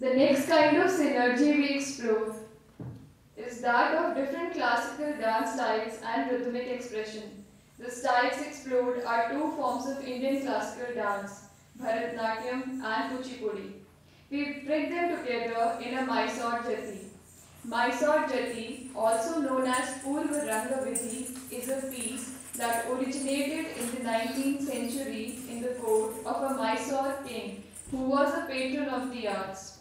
The next kind of synergy we explore is that of different classical dance styles and rhythmic expression. The styles explored are two forms of Indian classical dance, Bharatanatyam and Kuchipudi. We bring them together in a Mysore Jathi. Mysore Jathi, also known as Purva Ranga Vidhi, is a piece that originated in the 19th century in the court of a Mysore king who was a patron of the arts.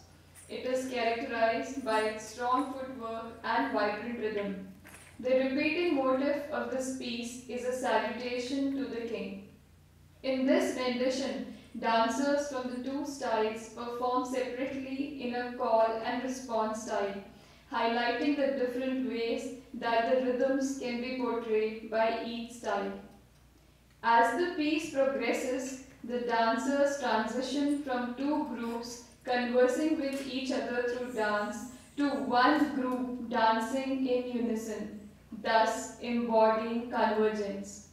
It is characterized by its strong footwork and vibrant rhythm. The repeating motif of this piece is a salutation to the king. In this rendition, dancers from the two styles perform separately in a call and response style, highlighting the different ways that the rhythms can be portrayed by each style. As the piece progresses, the dancers transition from two groups conversing with each other through dance, to one group dancing in unison, thus embodying convergence.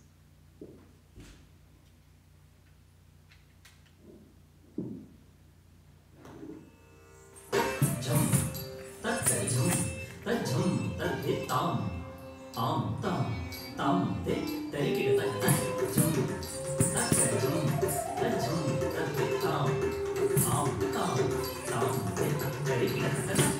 Tam, tam, tam, de, de, de, de, de, de, de, Thank you.